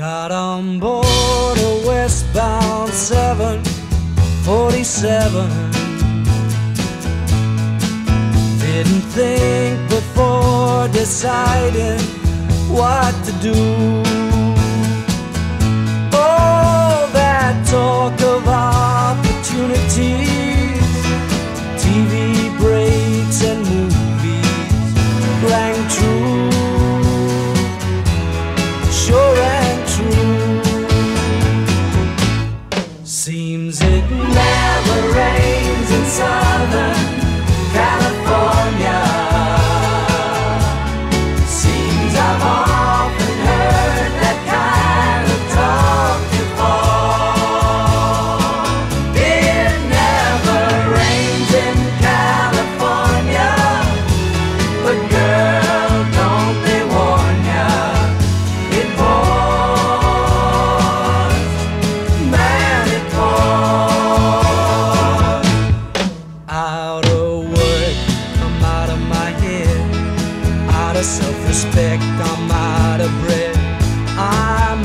on board a westbound 747. Didn't think before deciding what to do. Seems it never rains in Southern of self-respect, I'm out of breath. I'm